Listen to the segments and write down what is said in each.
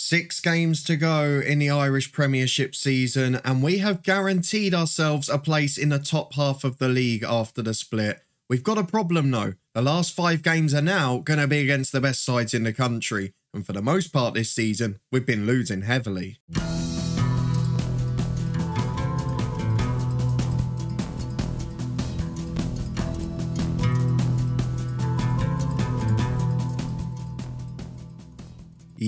Six games to go in the Irish Premiership season, and we have guaranteed ourselves a place in the top half of the league after the split. We've got a problem though. The last five games are now going to be against the best sides in the country, and for the most part this season, we've been losing heavily.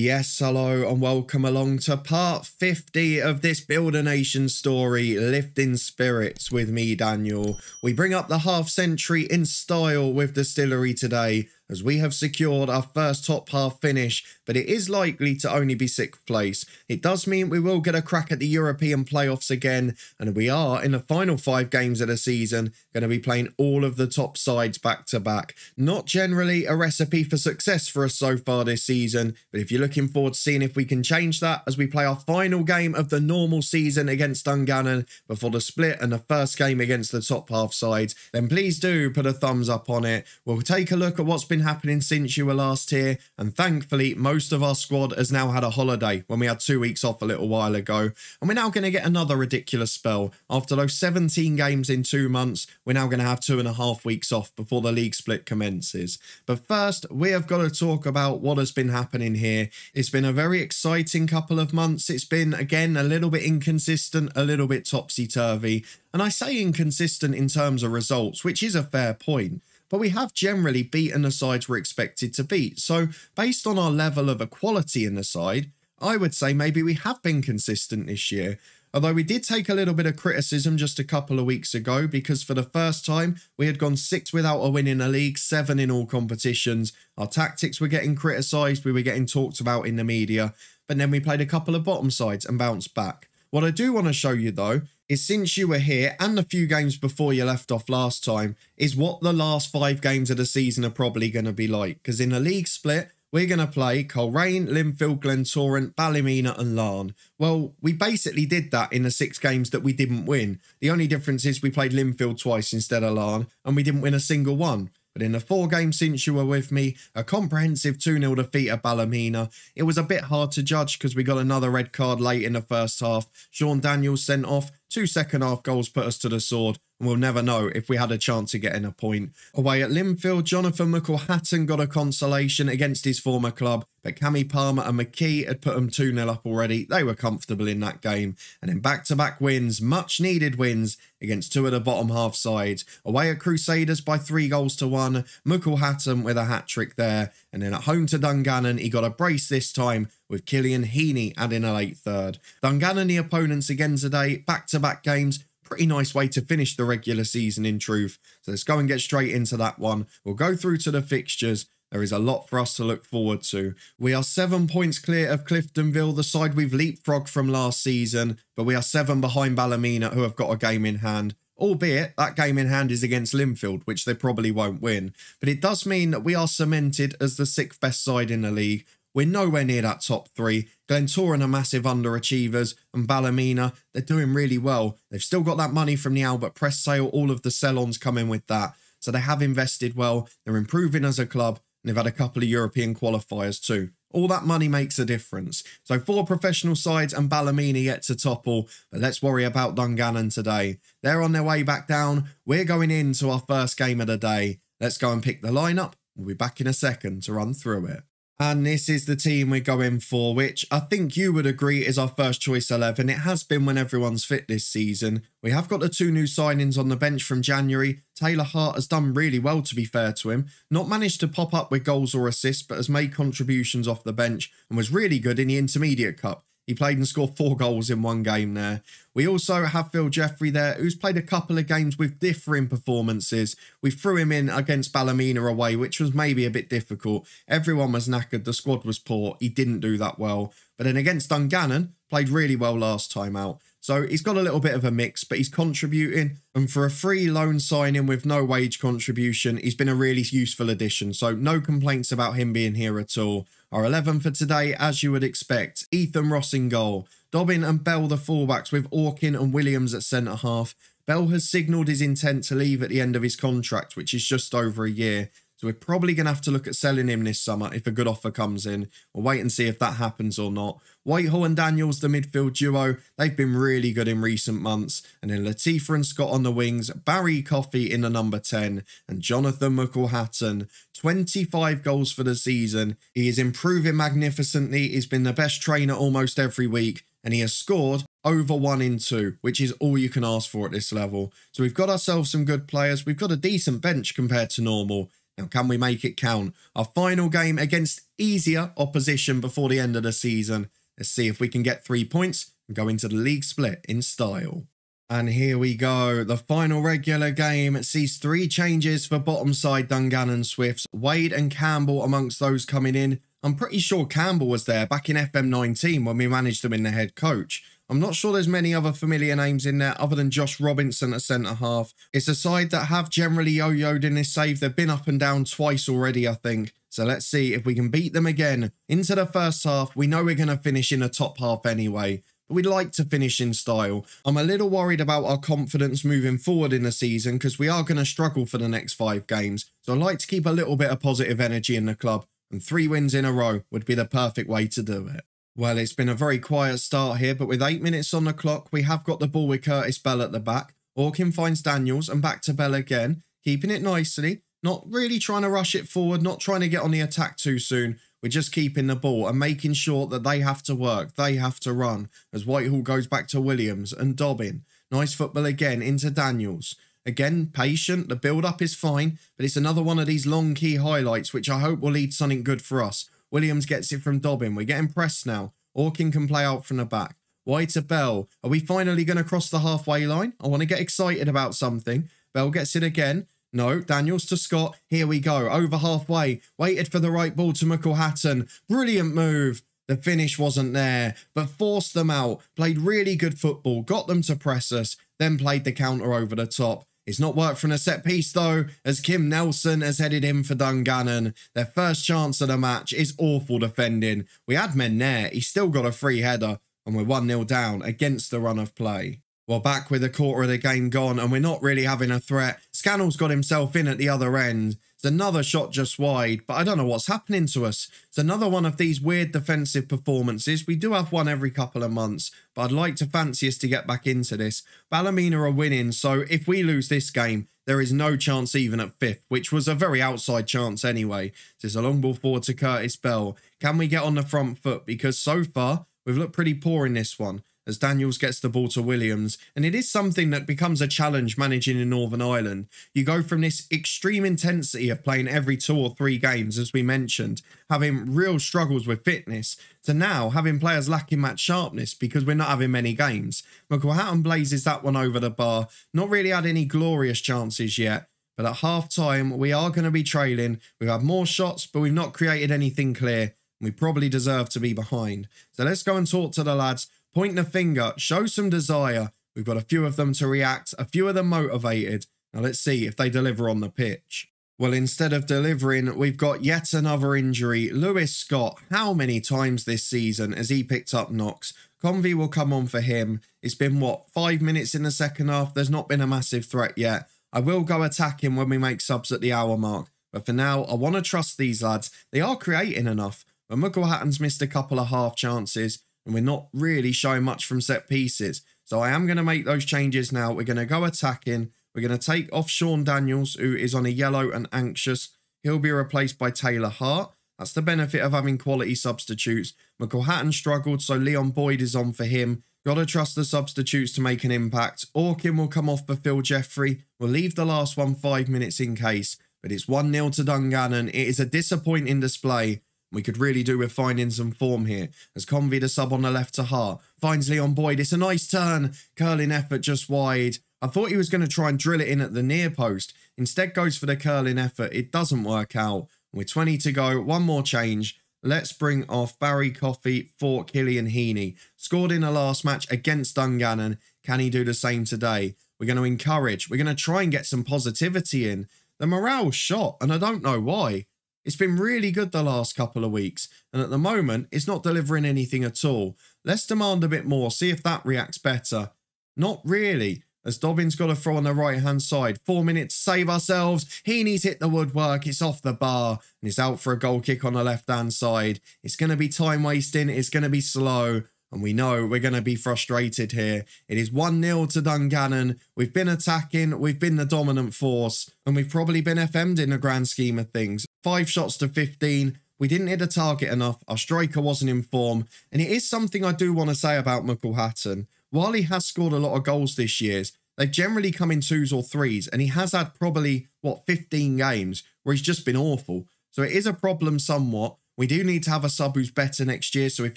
Yes, hello, and welcome along to part 50 of this Build a Nation story, Lifting Spirits, with me, Daniel. We bring up the half century in style with Distillery today, as we have secured our first top half finish, but it is likely to only be sixth place. It does mean we will get a crack at the European playoffs again, and we are in the final five games of the season going to be playing all of the top sides back to back. Not generally a recipe for success for us so far this season, but if you're looking forward to seeing if we can change that as we play our final game of the normal season against Dungannon before the split and the first game against the top half sides, then please do put a thumbs up on it. We'll take a look at what's been been happening since you were last here, and thankfully, most of our squad has now had a holiday when we had two weeks off a little while ago. And we're now going to get another ridiculous spell. After those 17 games in two months, we're now going to have two and a half weeks off before the league split commences. But first, we have got to talk about what has been happening here. It's been a very exciting couple of months. It's been, again, a little bit inconsistent, a little bit topsy turvy. And I say inconsistent in terms of results, which is a fair point but we have generally beaten the sides we're expected to beat. So, based on our level of equality in the side, I would say maybe we have been consistent this year. Although we did take a little bit of criticism just a couple of weeks ago because for the first time we had gone six without a win in a league, seven in all competitions. Our tactics were getting criticised, we were getting talked about in the media, but then we played a couple of bottom sides and bounced back. What I do want to show you though is since you were here and the few games before you left off last time, is what the last five games of the season are probably going to be like. Because in the league split, we're going to play Coleraine, Linfield, Glentoran, Ballymena and Larne. Well, we basically did that in the six games that we didn't win. The only difference is we played Linfield twice instead of Larne and we didn't win a single one. But in the four games since you were with me, a comprehensive 2 0 defeat at Ballymena, it was a bit hard to judge because we got another red card late in the first half. Sean Daniels sent off, Two second half goals put us to the sword, and we'll never know if we had a chance of getting a point. Away at Linfield, Jonathan McElhatton got a consolation against his former club, but Cammy Palmer and McKee had put them 2 0 up already. They were comfortable in that game. And in back to back wins, much needed wins against two of the bottom half sides. Away at Crusaders by three goals to one, McElhatton with a hat trick there. And then at home to Dungannon, he got a brace this time with Killian Heaney adding a late third. Dungannon the opponents again today, back-to-back games, pretty nice way to finish the regular season in truth. So let's go and get straight into that one. We'll go through to the fixtures. There is a lot for us to look forward to. We are seven points clear of Cliftonville, the side we've leapfrogged from last season, but we are seven behind Ballymena, who have got a game in hand. Albeit that game in hand is against Linfield, which they probably won't win. But it does mean that we are cemented as the sixth best side in the league, we're nowhere near that top three. Glentoran are massive underachievers, and Ballymena, they're doing really well. They've still got that money from the Albert Press sale, all of the sell-ons coming with that. So they have invested well, they're improving as a club, and they've had a couple of European qualifiers too. All that money makes a difference. So four professional sides and Ballymena yet to topple, but let's worry about Dungannon today. They're on their way back down. We're going into our first game of the day. Let's go and pick the lineup. We'll be back in a second to run through it. And this is the team we're going for, which I think you would agree is our first choice 11. It has been when everyone's fit this season. We have got the two new signings on the bench from January. Taylor Hart has done really well, to be fair to him. Not managed to pop up with goals or assists, but has made contributions off the bench and was really good in the Intermediate Cup. He played and scored four goals in one game there. We also have Phil Jeffrey there, who's played a couple of games with differing performances. We threw him in against Ballymena away, which was maybe a bit difficult. Everyone was knackered, the squad was poor. He didn't do that well. But then against Dungannon, played really well last time out. So he's got a little bit of a mix, but he's contributing. And for a free loan signing with no wage contribution, he's been a really useful addition. So no complaints about him being here at all. Our 11 for today, as you would expect, Ethan Ross in goal. Dobbin and Bell the fullbacks with Orkin and Williams at centre half. Bell has signalled his intent to leave at the end of his contract, which is just over a year. So we're probably going to have to look at selling him this summer if a good offer comes in. We'll wait and see if that happens or not. Whitehall and Daniels, the midfield duo, they've been really good in recent months. And then Latifa and Scott on the wings, Barry Coffey in the number 10, and Jonathan McElhatton. 25 goals for the season. He is improving magnificently. He's been the best trainer almost every week. And he has scored over one in two, which is all you can ask for at this level. So we've got ourselves some good players. We've got a decent bench compared to normal. Now, can we make it count? Our final game against easier opposition before the end of the season. Let's see if we can get three points and go into the league split in style. And here we go. The final regular game sees three changes for bottom side Dungannon Swifts. Wade and Campbell amongst those coming in. I'm pretty sure Campbell was there back in FM19 when we managed him in the head coach. I'm not sure there's many other familiar names in there other than Josh Robinson at centre half. It's a side that have generally yo-yoed in this save. They've been up and down twice already, I think. So let's see if we can beat them again. Into the first half, we know we're going to finish in the top half anyway. But we'd like to finish in style. I'm a little worried about our confidence moving forward in the season because we are going to struggle for the next five games. So I'd like to keep a little bit of positive energy in the club. And three wins in a row would be the perfect way to do it. Well, it's been a very quiet start here, but with eight minutes on the clock, we have got the ball with Curtis Bell at the back. Orkin finds Daniels and back to Bell again, keeping it nicely. Not really trying to rush it forward, not trying to get on the attack too soon. We're just keeping the ball and making sure that they have to work, they have to run. As Whitehall goes back to Williams and Dobbin. Nice football again into Daniels. Again, patient, the build up is fine, but it's another one of these long key highlights which I hope will lead something good for us. Williams gets it from Dobbin. We're getting pressed now. Orkin can play out from the back. Wide to Bell. Are we finally going to cross the halfway line? I want to get excited about something. Bell gets it again. No, Daniels to Scott. Here we go. Over halfway. Waited for the right ball to McElhatton. Brilliant move. The finish wasn't there, but forced them out. Played really good football. Got them to press us. Then played the counter over the top. It's not worked from a set piece though, as Kim Nelson has headed in for Dungannon. Their first chance of the match is awful defending. We had men there, he still got a free header, and we're 1-0 down against the run of play. Well, back with a quarter of the game gone, and we're not really having a threat. Scannell's got himself in at the other end. It's another shot just wide, but I don't know what's happening to us. It's another one of these weird defensive performances. We do have one every couple of months, but I'd like to fancy us to get back into this. Ballymena are winning, so if we lose this game, there is no chance even at fifth, which was a very outside chance anyway. There's a long ball forward to Curtis Bell. Can we get on the front foot? Because so far, we've looked pretty poor in this one as Daniels gets the ball to Williams. And it is something that becomes a challenge managing in Northern Ireland. You go from this extreme intensity of playing every two or three games, as we mentioned, having real struggles with fitness, to now having players lacking match sharpness because we're not having many games. McElhatton blazes that one over the bar. Not really had any glorious chances yet. But at half time, we are going to be trailing. We've had more shots, but we've not created anything clear. We probably deserve to be behind. So let's go and talk to the lads point a finger, show some desire. We've got a few of them to react, a few of them motivated. Now let's see if they deliver on the pitch. Well, instead of delivering, we've got yet another injury. Lewis Scott, how many times this season has he picked up knocks? Convey will come on for him. It's been, what, five minutes in the second half? There's not been a massive threat yet. I will go attack him when we make subs at the hour mark. But for now, I want to trust these lads. They are creating enough. But McElhatton's missed a couple of half chances and we're not really showing much from set pieces. So I am going to make those changes now. We're going to go attacking. We're going to take off Sean Daniels, who is on a yellow and anxious. He'll be replaced by Taylor Hart. That's the benefit of having quality substitutes. McElhatton struggled, so Leon Boyd is on for him. Gotta trust the substitutes to make an impact. Orkin will come off for Phil Jeffrey. We'll leave the last one five minutes in case. But it's 1-0 to Dungannon. It is a disappointing display. We could really do with finding some form here. As Convey the sub on the left to Hart. Finds Leon Boyd. It's a nice turn. Curling effort just wide. I thought he was going to try and drill it in at the near post. Instead goes for the curling effort. It doesn't work out. With 20 to go, one more change. Let's bring off Barry Coffey for Killian Heaney. Scored in the last match against Dungannon. Can he do the same today? We're going to encourage. We're going to try and get some positivity in. The morale shot, and I don't know why. It's been really good the last couple of weeks, and at the moment, it's not delivering anything at all. Let's demand a bit more, see if that reacts better. Not really. as Dobbin's got a throw on the right hand side. Four minutes, save ourselves. Heaney's hit the woodwork. It's off the bar and it's out for a goal kick on the left hand side. It's going to be time wasting. It's going to be slow. And we know we're going to be frustrated here. It is 1 0 to Dungannon. We've been attacking, we've been the dominant force, and we've probably been FM'd in the grand scheme of things. Five shots to 15. We didn't hit a target enough. Our striker wasn't in form. And it is something I do want to say about Hatton. While he has scored a lot of goals this year, they've generally come in twos or threes. And he has had probably, what, 15 games where he's just been awful. So it is a problem somewhat. We do need to have a sub who's better next year. So if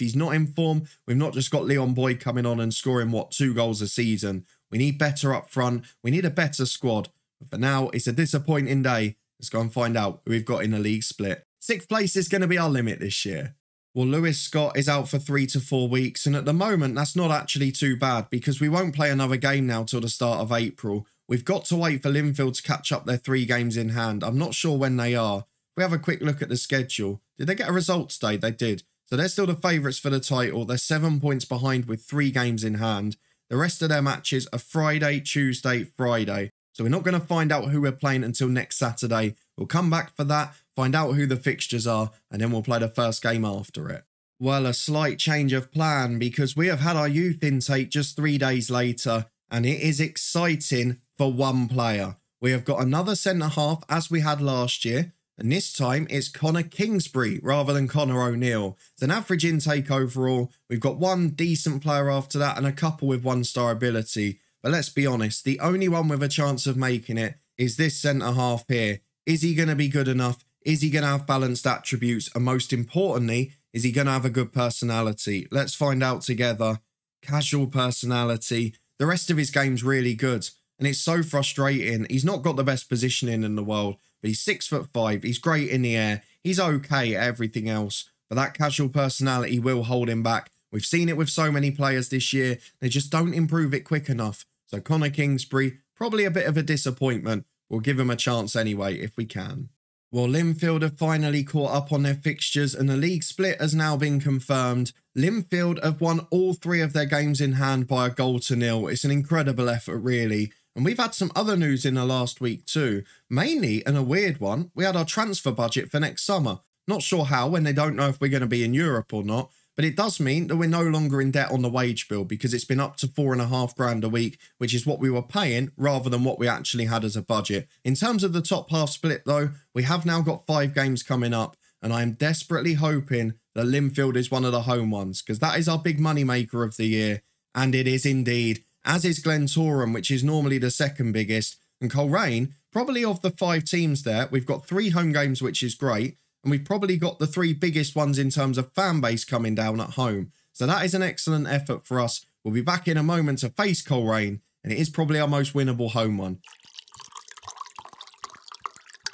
he's not in form, we've not just got Leon Boyd coming on and scoring, what, two goals a season. We need better up front. We need a better squad. But for now, it's a disappointing day. Let's go and find out who we've got in the league split. Sixth place is going to be our limit this year. Well, Lewis Scott is out for three to four weeks, and at the moment, that's not actually too bad because we won't play another game now till the start of April. We've got to wait for Linfield to catch up their three games in hand. I'm not sure when they are we have a quick look at the schedule, did they get a results day? They did. So they're still the favourites for the title. They're seven points behind with three games in hand. The rest of their matches are Friday, Tuesday, Friday. So we're not going to find out who we're playing until next Saturday. We'll come back for that, find out who the fixtures are, and then we'll play the first game after it. Well, a slight change of plan because we have had our youth intake just three days later, and it is exciting for one player. We have got another centre half as we had last year. And this time it's Connor Kingsbury rather than Connor O'Neill. It's an average intake overall. We've got one decent player after that and a couple with one star ability. But let's be honest, the only one with a chance of making it is this centre half here. Is he going to be good enough? Is he going to have balanced attributes? And most importantly, is he going to have a good personality? Let's find out together. Casual personality. The rest of his game's really good. And it's so frustrating. He's not got the best positioning in the world but he's six foot five. He's great in the air. He's okay at everything else, but that casual personality will hold him back. We've seen it with so many players this year. They just don't improve it quick enough. So Connor Kingsbury, probably a bit of a disappointment. We'll give him a chance anyway if we can. Well, Linfield have finally caught up on their fixtures and the league split has now been confirmed. Linfield have won all three of their games in hand by a goal to nil. It's an incredible effort, really. And we've had some other news in the last week too. Mainly, and a weird one, we had our transfer budget for next summer. Not sure how when they don't know if we're going to be in Europe or not. But it does mean that we're no longer in debt on the wage bill because it's been up to four and a half grand a week, which is what we were paying rather than what we actually had as a budget. In terms of the top half split, though, we have now got five games coming up, and I am desperately hoping that Linfield is one of the home ones because that is our big money maker of the year, and it is indeed as is Glentoran, which is normally the second biggest. And Coleraine, probably of the five teams there, we've got three home games, which is great. And we've probably got the three biggest ones in terms of fan base coming down at home. So that is an excellent effort for us. We'll be back in a moment to face Coleraine, and it is probably our most winnable home one.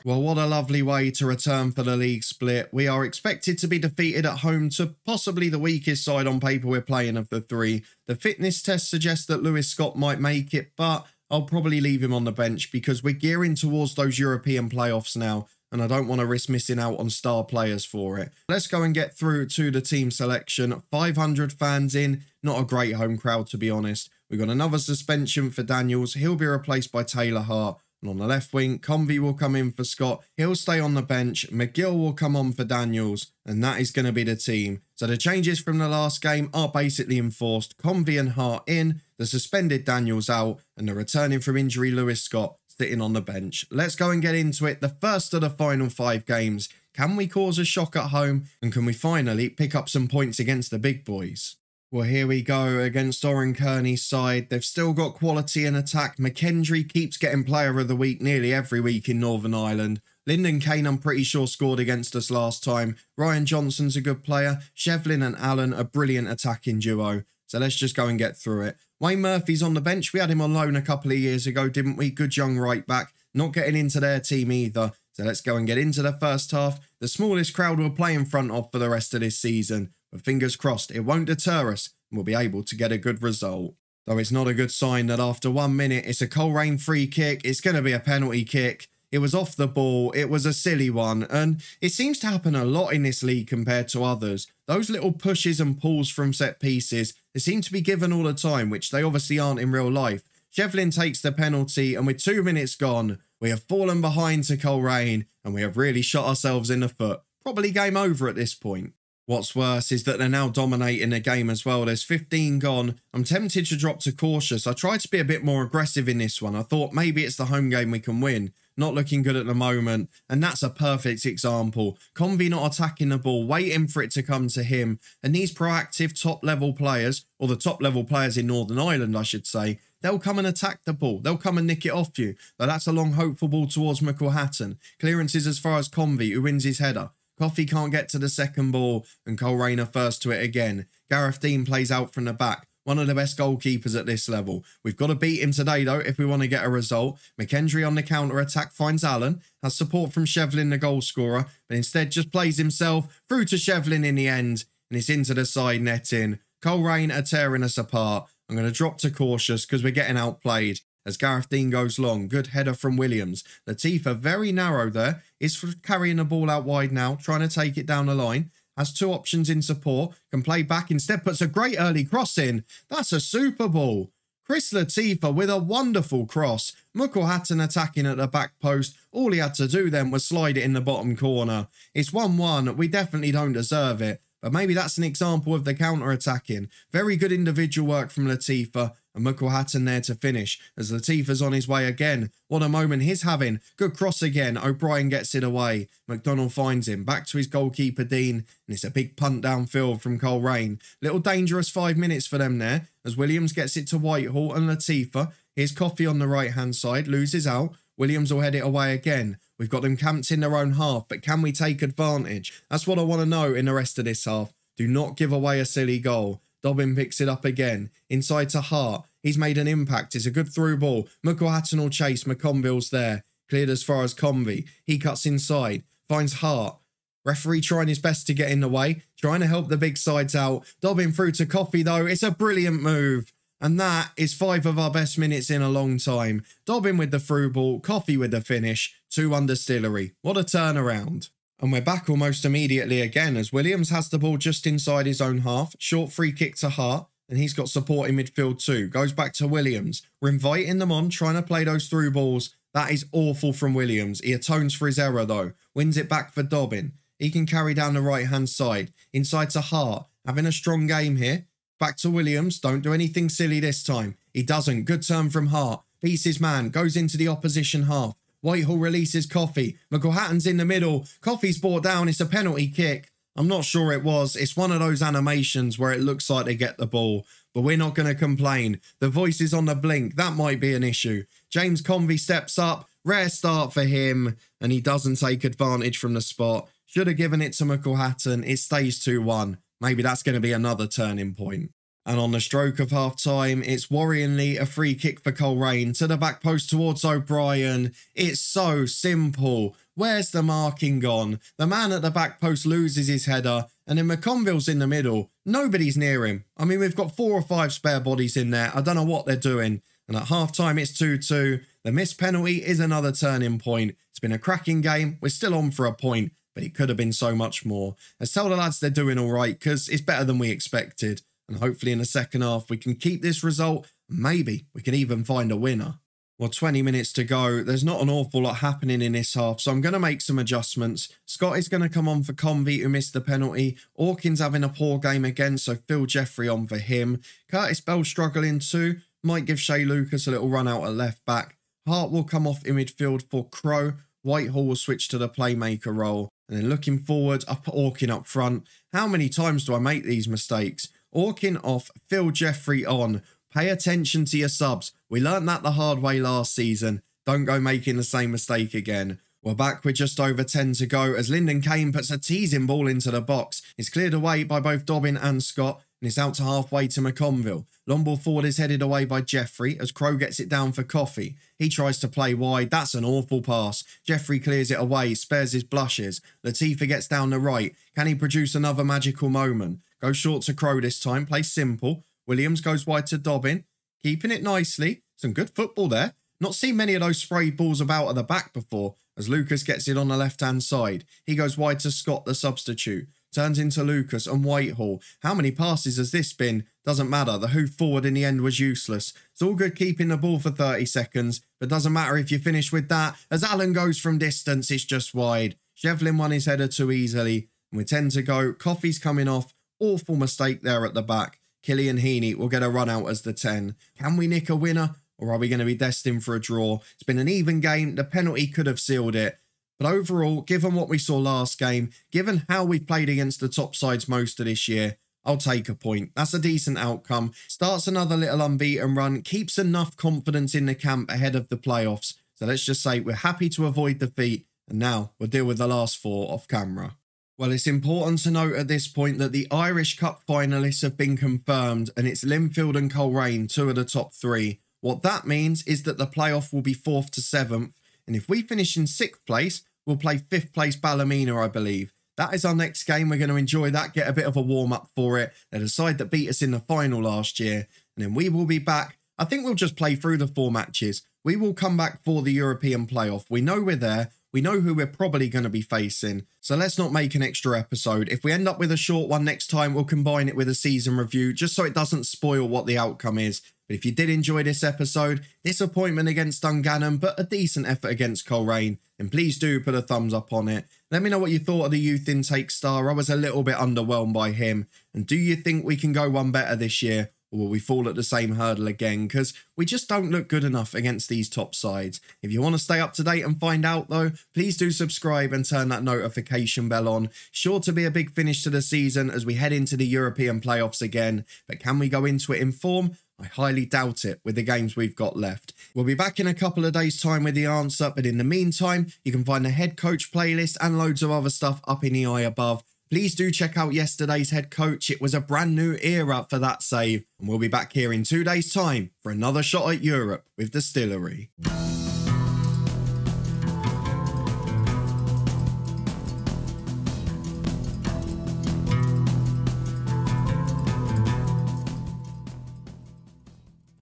Well, what a lovely way to return for the league split. We are expected to be defeated at home to possibly the weakest side on paper we're playing of the three. The fitness test suggests that Lewis Scott might make it, but I'll probably leave him on the bench because we're gearing towards those European playoffs now and I don't want to risk missing out on star players for it. Let's go and get through to the team selection. 500 fans in, not a great home crowd to be honest. We've got another suspension for Daniels. He'll be replaced by Taylor Hart. And on the left wing, Convey will come in for Scott. He'll stay on the bench. McGill will come on for Daniels. And that is going to be the team. So the changes from the last game are basically enforced. Convey and Hart in, the suspended Daniels out, and the returning from injury Lewis Scott sitting on the bench. Let's go and get into it. The first of the final five games. Can we cause a shock at home? And can we finally pick up some points against the big boys? Well, here we go against Oran Kearney's side. They've still got quality in attack. McKendry keeps getting player of the week nearly every week in Northern Ireland. Lyndon Kane, I'm pretty sure, scored against us last time. Ryan Johnson's a good player. Shevlin and Allen, a brilliant attacking duo. So let's just go and get through it. Wayne Murphy's on the bench. We had him on loan a couple of years ago, didn't we? Good young right back. Not getting into their team either. So let's go and get into the first half. The smallest crowd we'll play in front of for the rest of this season. But fingers crossed, it won't deter us and we'll be able to get a good result. Though it's not a good sign that after one minute it's a Coleraine free kick, it's going to be a penalty kick. It was off the ball, it was a silly one, and it seems to happen a lot in this league compared to others. Those little pushes and pulls from set pieces, they seem to be given all the time, which they obviously aren't in real life. Shevlin takes the penalty, and with two minutes gone, we have fallen behind to Coleraine, and we have really shot ourselves in the foot. Probably game over at this point. What's worse is that they're now dominating the game as well. There's 15 gone. I'm tempted to drop to cautious. I tried to be a bit more aggressive in this one. I thought maybe it's the home game we can win. Not looking good at the moment. And that's a perfect example. Convey not attacking the ball, waiting for it to come to him. And these proactive top level players, or the top level players in Northern Ireland, I should say, they'll come and attack the ball. They'll come and nick it off you. But that's a long, hopeful ball towards McElhatton. Clearances as far as Convey, who wins his header. Coffey can't get to the second ball, and Coleraine first to it again. Gareth Dean plays out from the back. One of the best goalkeepers at this level. We've got to beat him today, though, if we want to get a result. McKendry on the counter attack finds Allen, has support from Shevlin, the goal scorer, but instead just plays himself through to Shevlin in the end, and it's into the side netting. Coleraine are tearing us apart. I'm going to drop to cautious because we're getting outplayed as Gareth Dean goes long. Good header from Williams. Latifa very narrow there. Is for carrying the ball out wide now, trying to take it down the line. Has two options in support. Can play back instead. Puts a great early cross in. That's a super ball. Chris Latifa with a wonderful cross. McElhatton attacking at the back post. All he had to do then was slide it in the bottom corner. It's 1-1. We definitely don't deserve it. But maybe that's an example of the counter-attacking. Very good individual work from Latifa and McElhatton there to finish as Latifa's on his way again. What a moment he's having. Good cross again. O'Brien gets it away. McDonald finds him. Back to his goalkeeper Dean and it's a big punt downfield from Coleraine. Little dangerous five minutes for them there as Williams gets it to Whitehall and Latifa. Here's Coffey on the right hand side. Loses out. Williams will head it away again. We've got them camped in their own half, but can we take advantage? That's what I want to know in the rest of this half. Do not give away a silly goal. Dobbin picks it up again. Inside to Hart. He's made an impact. It's a good through ball. McElhatton will chase. McConville's there. Cleared as far as Convey. He cuts inside. Finds Hart. Referee trying his best to get in the way. Trying to help the big sides out. Dobbin through to Coffey though. It's a brilliant move. And that is five of our best minutes in a long time. Dobbin with the through ball, Coffey with the finish, 2-1 Distillery. What a turnaround. And we're back almost immediately again as Williams has the ball just inside his own half. Short free kick to Hart. And he's got support in midfield too. Goes back to Williams. We're inviting them on, trying to play those through balls. That is awful from Williams. He atones for his error though. Wins it back for Dobbin. He can carry down the right hand side. Inside to Hart. Having a strong game here. Back to Williams. Don't do anything silly this time. He doesn't. Good turn from Hart. Beats his man. Goes into the opposition half. Whitehall releases Coffey. McElhatton's in the middle. Coffey's brought down. It's a penalty kick. I'm not sure it was. It's one of those animations where it looks like they get the ball, but we're not going to complain. The voice is on the blink. That might be an issue. James Convey steps up. Rare start for him, and he doesn't take advantage from the spot. Should have given it to McElhatton. It stays 2 1. Maybe that's going to be another turning point. And on the stroke of half time, it's worryingly a free kick for Coleraine to the back post towards O'Brien. It's so simple. Where's the marking gone? The man at the back post loses his header, and then McConville's in the middle. Nobody's near him. I mean, we've got four or five spare bodies in there. I don't know what they're doing. And at half time, it's 2 2. The missed penalty is another turning point. It's been a cracking game. We're still on for a point but it could have been so much more. Let's tell the lads they're doing all right because it's better than we expected. And hopefully in the second half we can keep this result. Maybe we can even find a winner. Well, 20 minutes to go. There's not an awful lot happening in this half, so I'm going to make some adjustments. Scott is going to come on for Convey, who missed the penalty. Orkins having a poor game again, so Phil Jeffrey on for him. Curtis Bell struggling too. Might give Shay Lucas a little run out at left back. Hart will come off in midfield for Crow. Whitehall will switch to the playmaker role. And then looking forward, I put Orkin up front. How many times do I make these mistakes? Orkin off, Phil Jeffrey on. Pay attention to your subs. We learnt that the hard way last season. Don't go making the same mistake again. We're back with just over 10 to go as Lyndon Kane puts a teasing ball into the box. It's cleared away by both Dobbin and Scott and it's out to halfway to McConville. Long ball forward is headed away by Jeffrey as Crow gets it down for Coffey. He tries to play wide. That's an awful pass. Jeffrey clears it away, spares his blushes. Latifa gets down the right. Can he produce another magical moment? Goes short to Crow this time. Play simple. Williams goes wide to Dobbin. Keeping it nicely. Some good football there. Not seen many of those sprayed balls about at the back before as Lucas gets it on the left hand side. He goes wide to Scott, the substitute turns into Lucas and Whitehall. How many passes has this been? Doesn't matter. The hoof forward in the end was useless. It's all good keeping the ball for 30 seconds, but doesn't matter if you finish with that. As Allen goes from distance, it's just wide. Shevlin won his header too easily, and we tend to go. Coffey's coming off. Awful mistake there at the back. Killian Heaney will get a run out as the 10. Can we nick a winner, or are we going to be destined for a draw? It's been an even game. The penalty could have sealed it. But overall, given what we saw last game, given how we've played against the top sides most of this year, I'll take a point. That's a decent outcome. Starts another little unbeaten run, keeps enough confidence in the camp ahead of the playoffs. So let's just say we're happy to avoid defeat. And now we'll deal with the last four off camera. Well, it's important to note at this point that the Irish Cup finalists have been confirmed, and it's Linfield and Coleraine, two of the top three. What that means is that the playoff will be fourth to seventh, and if we finish in sixth place, we'll play fifth place Ballymena, I believe. That is our next game. We're going to enjoy that, get a bit of a warm up for it. They're the side that beat us in the final last year, and then we will be back. I think we'll just play through the four matches. We will come back for the European playoff. We know we're there. We know who we're probably going to be facing, so let's not make an extra episode. If we end up with a short one next time, we'll combine it with a season review just so it doesn't spoil what the outcome is. But if you did enjoy this episode, disappointment against Dungannon, but a decent effort against Coleraine, then please do put a thumbs up on it. Let me know what you thought of the youth intake star. I was a little bit underwhelmed by him. And do you think we can go one better this year? Or will we fall at the same hurdle again? Because we just don't look good enough against these top sides. If you want to stay up to date and find out though, please do subscribe and turn that notification bell on. Sure to be a big finish to the season as we head into the European playoffs again, but can we go into it in form? I highly doubt it with the games we've got left. We'll be back in a couple of days' time with the answer, but in the meantime, you can find the head coach playlist and loads of other stuff up in the eye above. Please do check out yesterday's head coach. It was a brand new era for that save. And we'll be back here in two days' time for another shot at Europe with Distillery.